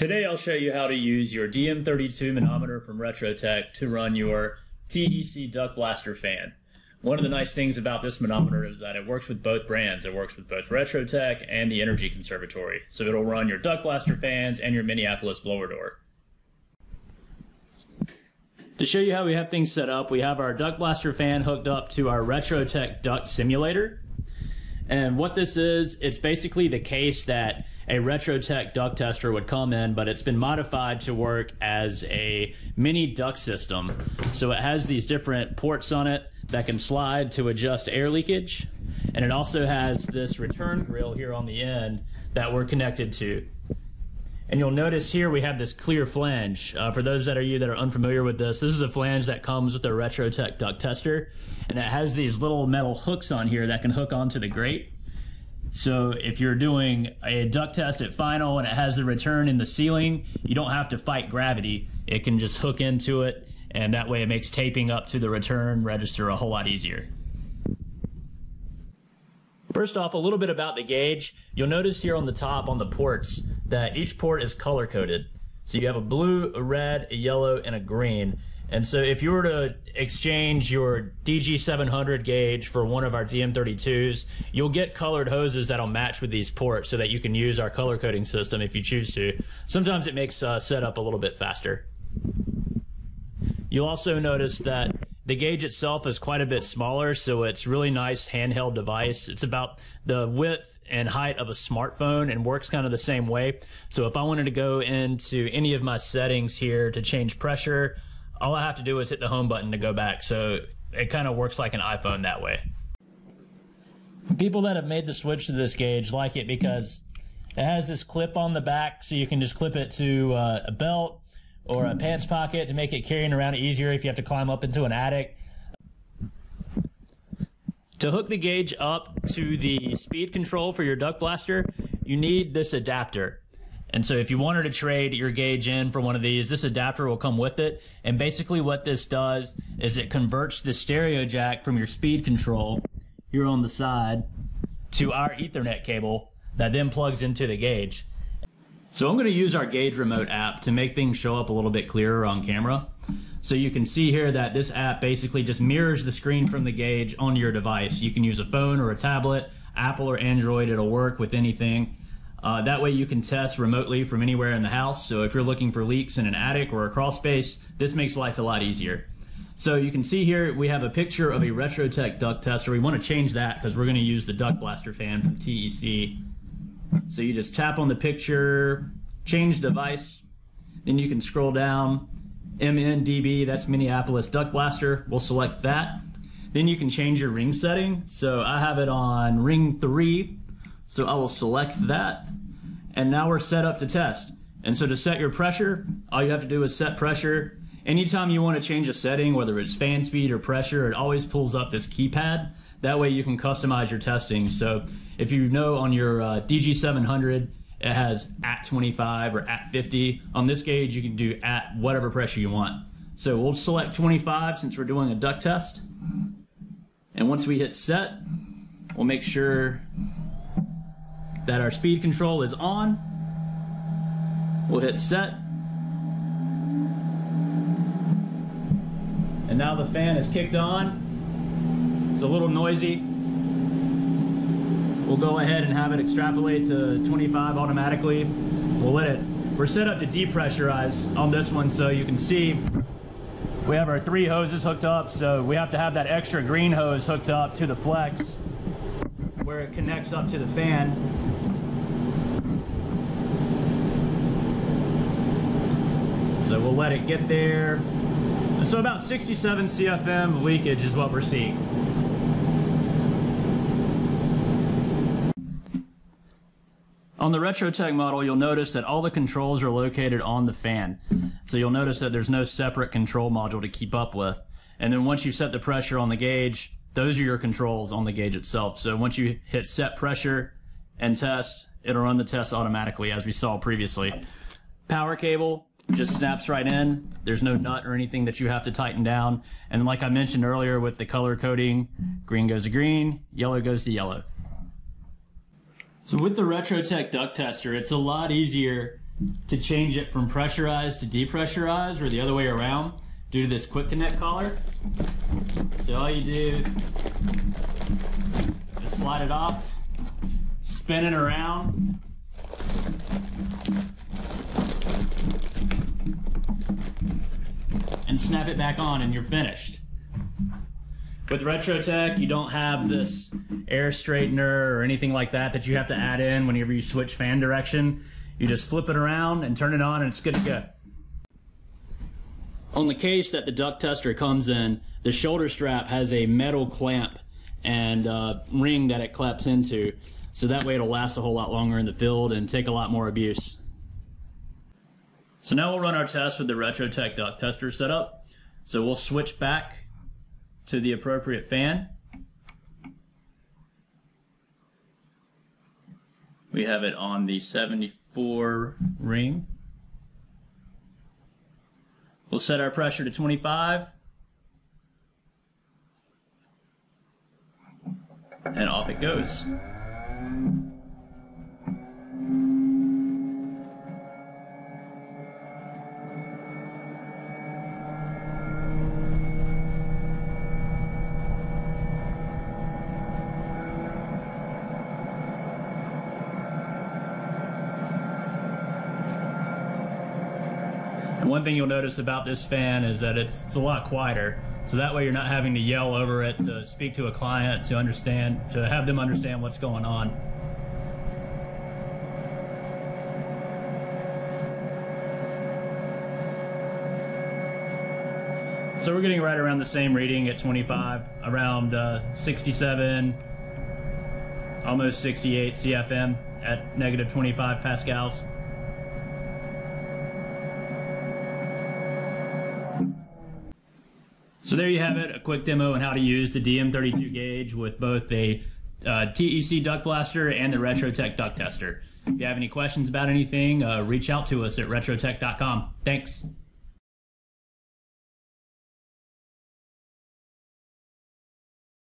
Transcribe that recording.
Today I'll show you how to use your DM32 manometer from Retrotec to run your TEC Duct Blaster fan. One of the nice things about this manometer is that it works with both brands. It works with both Retrotec and the Energy Conservatory. So it'll run your Duct Blaster fans and your Minneapolis blower door. To show you how we have things set up, we have our Duct Blaster fan hooked up to our Retrotec duct simulator. And what this is, it's basically the case that a Retrotec duct tester would come in, but it's been modified to work as a mini duct system. So it has these different ports on it that can slide to adjust air leakage. And it also has this return grill here on the end that we're connected to. And you'll notice here we have this clear flange. Uh, for those that are you that are unfamiliar with this, this is a flange that comes with the Retrotec duct tester, and it has these little metal hooks on here that can hook onto the grate. So if you're doing a duct test at final and it has the return in the ceiling, you don't have to fight gravity. It can just hook into it, and that way it makes taping up to the return register a whole lot easier. First off, a little bit about the gauge. You'll notice here on the top on the ports that each port is color coded. So you have a blue, a red, a yellow, and a green. And so if you were to exchange your DG700 gauge for one of our DM32s, you'll get colored hoses that'll match with these ports so that you can use our color coding system if you choose to. Sometimes it makes uh, setup a little bit faster. You'll also notice that the gauge itself is quite a bit smaller, so it's really nice handheld device. It's about the width and height of a smartphone and works kind of the same way. So if I wanted to go into any of my settings here to change pressure, all I have to do is hit the home button to go back. So it kind of works like an iPhone that way. People that have made the switch to this gauge like it because it has this clip on the back, so you can just clip it to uh, a belt or a pants pocket to make it carrying around easier if you have to climb up into an attic. To hook the gauge up to the speed control for your duct blaster, you need this adapter. And so if you wanted to trade your gauge in for one of these, this adapter will come with it. And basically what this does is it converts the stereo jack from your speed control here on the side to our ethernet cable that then plugs into the gauge. So I'm going to use our Gauge Remote app to make things show up a little bit clearer on camera. So you can see here that this app basically just mirrors the screen from the gauge on your device. You can use a phone or a tablet, Apple or Android, it'll work with anything. Uh, that way you can test remotely from anywhere in the house. So if you're looking for leaks in an attic or a crawl space, this makes life a lot easier. So you can see here we have a picture of a Retrotec duct tester. We want to change that because we're going to use the duct blaster fan from TEC so you just tap on the picture, change device, then you can scroll down. MNDB, that's Minneapolis Duct Blaster. We'll select that. Then you can change your ring setting. So I have it on ring three. So I will select that. And now we're set up to test. And so to set your pressure, all you have to do is set pressure. Anytime you want to change a setting, whether it's fan speed or pressure, it always pulls up this keypad. That way you can customize your testing. So if you know on your uh, DG700, it has at 25 or at 50. On this gauge, you can do at whatever pressure you want. So we'll select 25 since we're doing a duct test. And once we hit set, we'll make sure that our speed control is on. We'll hit set. And now the fan is kicked on. It's a little noisy. We'll go ahead and have it extrapolate to 25 automatically. We'll let it, we're set up to depressurize on this one so you can see we have our three hoses hooked up, so we have to have that extra green hose hooked up to the flex where it connects up to the fan. So we'll let it get there. so about 67 CFM leakage is what we're seeing. On the Retrotec model, you'll notice that all the controls are located on the fan. So you'll notice that there's no separate control module to keep up with. And then once you set the pressure on the gauge, those are your controls on the gauge itself. So once you hit set pressure and test, it'll run the test automatically as we saw previously. Power cable just snaps right in. There's no nut or anything that you have to tighten down. And like I mentioned earlier with the color coding, green goes to green, yellow goes to yellow. So with the Retrotec duct tester, it's a lot easier to change it from pressurized to depressurized or the other way around due to this quick connect collar. So all you do is slide it off, spin it around, and snap it back on and you're finished. With Retrotec, you don't have this air straightener or anything like that that you have to add in whenever you switch fan direction. You just flip it around and turn it on and it's good to go. On the case that the duct tester comes in, the shoulder strap has a metal clamp and uh, ring that it claps into. So that way it'll last a whole lot longer in the field and take a lot more abuse. So now we'll run our test with the Retrotec duct tester setup. So we'll switch back to the appropriate fan. We have it on the 74 ring. We'll set our pressure to 25. And off it goes. And one thing you'll notice about this fan is that it's, it's a lot quieter. So that way you're not having to yell over it to speak to a client to understand, to have them understand what's going on. So we're getting right around the same reading at 25, around uh, 67, almost 68 CFM at negative 25 pascals. So there you have it, a quick demo on how to use the DM32 gauge with both a uh, TEC duct blaster and the Retrotec duct tester. If you have any questions about anything, uh, reach out to us at retrotec.com. Thanks.